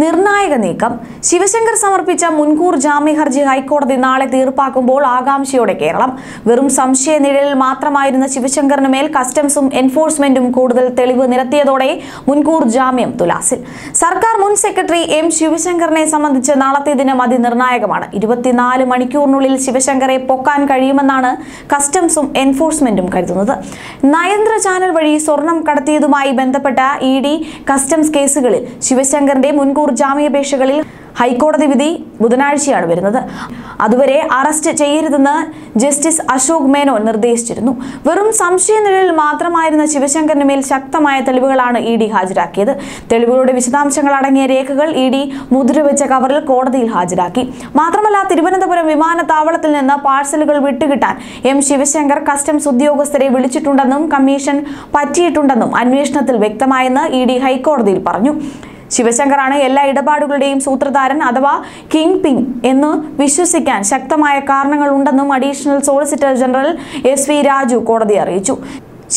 നിർണായക നീക്കം. ശിവശങ്കർ സമർപ്പിച്ച മുൻകൂർ ജാമ്യ ഹർജി ഹൈക്കോടതി നാളെ തീർപ്പാക്കുമ്പോൾ ആകാംക്ഷയോടെ കേരളം. വെറും സംശയ നിഴലിൽ മാത്രമായിരുന്ന ശിവശങ്കറിന് മേൽ കസ്റ്റംസും എൻഫോഴ്സ്മെന്റും കൂടുതൽ തെളിവ് നിരത്തിയതോടെ മുൻകൂർ ജാമ്യം തുലാസിൽ. സർക്കാർ മുൻ സെക്രട്ടറി എം ശിവശങ്കറിനെ സംബന്ധിച്ച് നാളത്തെ ദിനം അതിനിർണായകമാണ്. ഇരുപത്തിനാല് മണിക്കൂറിനുള്ളിൽ ശിവശങ്കറെ പൊക്കാൻ കഴിയുമെന്നാണ് കസ്റ്റംസും എൻഫോഴ്സ്മെന്റും കരുതുന്നത്. നയന്ത്ര ചാനൽ വഴി സ്വർണം കടത്തിയതുമായി ബന്ധപ്പെട്ട ഇ ഡി കസ്റ്റംസ് കേസുകളിൽ ശിവശങ്കറിന്റെ മുൻകൂർ ജാമ്യാപേക്ഷകളിൽ ഹൈക്കോടതി വിധി ബുധനാഴ്ചയാണ് വരുന്നത്. അതുവരെ അറസ്റ്റ് ചെയ്യരുതെന്ന് ജസ്റ്റിസ് അശോക് മേനോൻ നിർദ്ദേശിച്ചിരുന്നു. വെറും സംശയ നിലയിൽ മാത്രമായിരുന്ന ശിവശങ്കറിന് മേൽ ശക്തമായ തെളിവുകളാണ് ഇ ഡി ഹാജരാക്കിയത്. തെളിവുകളുടെ വിശദാംശങ്ങൾ അടങ്ങിയ രേഖകൾ ഇ ഡി മുദ്രവെച്ച കവറിൽ കോടതിയിൽ ഹാജരാക്കി. മാത്രമല്ല തിരുവനന്തപുരം വിമാനത്താവളത്തിൽ നിന്ന് പാഴ്സലുകൾ വിട്ടുകിട്ടാൻ എം ശിവശങ്കർ കസ്റ്റംസ് ഉദ്യോഗസ്ഥരെ വിളിച്ചിട്ടുണ്ടെന്നും കമ്മീഷൻ പറ്റിയിട്ടുണ്ടെന്നും അന്വേഷണത്തിൽ വ്യക്തമായെന്ന് ഇ ഡി ഹൈക്കോടതിയിൽ പറഞ്ഞു. ശിവശങ്കറാണ് എല്ലാ ഇടപാടുകളുടെയും സൂത്രധാരൻ അഥവാ കിങ് പിങ് എന്ന് വിശ്വസിക്കാൻ ശക്തമായ കാരണങ്ങൾ ഉണ്ടെന്നും additional solicitor general S V Raju കോടതിയെ അറിയിച്ചു.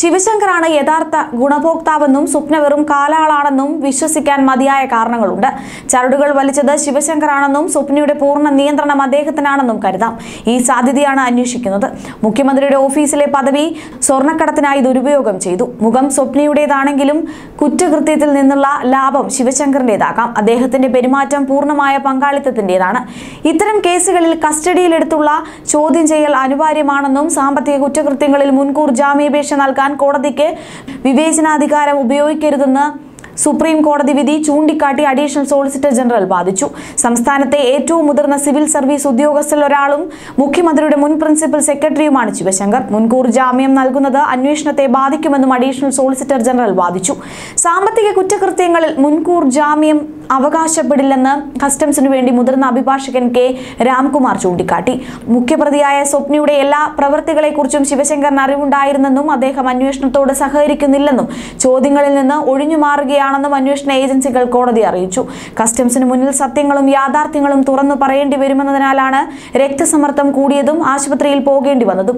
ശിവശങ്കറാണ് യഥാർത്ഥ ഗുണഭോക്താവെന്നും സ്വപ്ന വെറും കാലാളാണെന്നും വിശ്വസിക്കാൻ മതിയായ കാരണങ്ങളുണ്ട്. ചരടുകൾ വലിച്ചത് ശിവശങ്കറാണെന്നും സ്വപ്നയുടെ പൂർണ നിയന്ത്രണം അദ്ദേഹത്തിനാണെന്നും കരുതാം. ഈ സാധ്യതയാണ് അന്വേഷിക്കുന്നത്. മുഖ്യമന്ത്രിയുടെ ഓഫീസിലെ പദവി സ്വർണക്കടത്തിനായി ദുരുപയോഗം ചെയ്തു. മുഖം സ്വപ്നയുടേതാണെങ്കിലും കുറ്റകൃത്യത്തിൽ നിന്നുള്ള ലാഭം ശിവശങ്കറിന്റെതാകാം അദ്ദേഹത്തിന്റെ പെരുമാറ്റം പൂർണമായ പങ്കാളിത്തത്തിന്റെതാണ് ഇത്തരം കേസുകളിൽ കസ്റ്റഡിയിലെടുത്തുള്ള ചോദ്യം ചെയ്യൽ അനിവാര്യമാണെന്നും സാമ്പത്തിക കുറ്റകൃത്യങ്ങളിൽ മുൻകൂർ ജാമ്യാപേക്ഷ നൽകാൻ കോടതിക്ക് വിവേചനാധികാരം ഉപയോഗിക്കരുതെന്ന് സുപ്രീം കോടതി വിധി ചൂണ്ടിക്കാട്ടി അഡീഷണൽ സോളിസിറ്റർ ജനറൽ വാദിച്ചു സംസ്ഥാനത്തെ ഏറ്റവും മുതിർന്ന സിവിൽ സർവീസ് ഉദ്യോഗസ്ഥരിൽ ഒരാളും മുഖ്യമന്ത്രിയുടെ മുൻ പ്രിൻസിപ്പൽ സെക്രട്ടറിയുമാണ് ശിവശങ്കർ. മുൻകൂർ ജാമ്യം നൽകുന്നത് അന്വേഷണത്തെ ബാധിക്കുമെന്നും അഡീഷണൽ സോളിസിറ്റർ ജനറൽ വാദിച്ചു. സാമ്പത്തിക കുറ്റകൃത്യങ്ങളിൽ മുൻകൂർ ജാമ്യം അവകാശപ്പെടില്ലെന്ന് കസ്റ്റംസിനു വേണ്ടി മുതിർന്ന അഭിഭാഷകൻ കെ. രാംകുമാർ ചൂണ്ടിക്കാട്ടി. മുഖ്യപ്രതിയായ സ്വപ്നയുടെ എല്ലാ പ്രവൃത്തികളെക്കുറിച്ചും ശിവശങ്കറിന് അറിവുണ്ടായിരുന്നെന്നും അദ്ദേഹം അന്വേഷണത്തോട് സഹകരിക്കുന്നില്ലെന്നും ചോദ്യങ്ങളിൽ നിന്ന് ഒഴിഞ്ഞു മാറുകയാണെന്നും അന്വേഷണ ഏജൻസികൾ കോടതി അറിയിച്ചു. കസ്റ്റംസിന് മുന്നിൽ സത്യങ്ങളും യാഥാർത്ഥ്യങ്ങളും തുറന്നു പറയേണ്ടി വരുമെന്നതിനാലാണ് രക്തസമ്മർദ്ദം കൂടിയതും ആശുപത്രിയിൽ പോകേണ്ടി വന്നതും.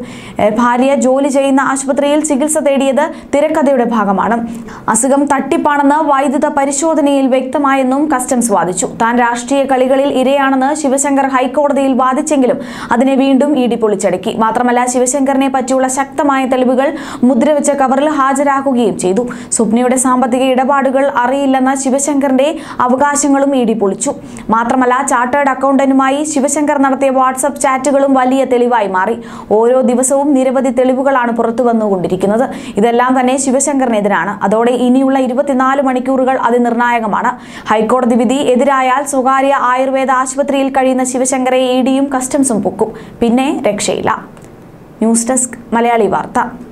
ഭാര്യ ജോലി ചെയ്യുന്ന ആശുപത്രിയിൽ ചികിത്സ തേടിയത് തിരക്കഥയുടെ ഭാഗമാണ്. അസുഖം തട്ടിപ്പാണെന്ന് വൈദ്യുത പരിശോധനയിൽ വ്യക്തമായെന്നും കസ്റ്റംസ് വാദിച്ചു. താൻ രാഷ്ട്രീയ കളികളിൽ ഇരയാണെന്ന് ശിവശങ്കർ ഹൈക്കോടതിയിൽ വാദിച്ചെങ്കിലും അതിനെ വീണ്ടും ഇ ഡി പൊളിച്ചടക്കി. മാത്രമല്ല ശിവശങ്കറിനെ പറ്റിയുള്ള ശക്തമായ തെളിവുകൾ മുദ്രവെച്ച കവറിൽ ഹാജരാക്കുകയും ചെയ്തു. സ്വപ്നയുടെ സാമ്പത്തിക ഇടപാടുകൾ അറിയില്ലെന്ന ശിവശങ്കറിന്റെ അവകാശങ്ങളും ഇ ഡി പൊളിച്ചു. മാത്രമല്ല ചാർട്ടേഡ് അക്കൗണ്ടന്റുമായി ശിവശങ്കർ നടത്തിയ വാട്സപ്പ് ചാറ്റുകളും വലിയ തെളിവായി മാറി. ഓരോ ദിവസവും നിരവധി തെളിവുകളാണ് പുറത്തു വന്നുകൊണ്ടിരിക്കുന്നത്. ഇതെല്ലാം തന്നെ ശിവശങ്കറിനെതിരാണ്. അതോടെ ഇനിയുള്ള ഇരുപത്തിനാല് മണിക്കൂറുകൾ അതിനിർണായകമാണ് ഹൈക്കോടതി വിധി എതിരായാൽ സ്വകാര്യ ആയുർവേദ ആശുപത്രിയിൽ കഴിയുന്ന ശിവശങ്കറെ ഇ ഡിയും കസ്റ്റംസും പൊക്കും. പിന്നെ രക്ഷയില്ല. ന്യൂസ് ഡെസ്ക് മലയാളി വാർത്ത.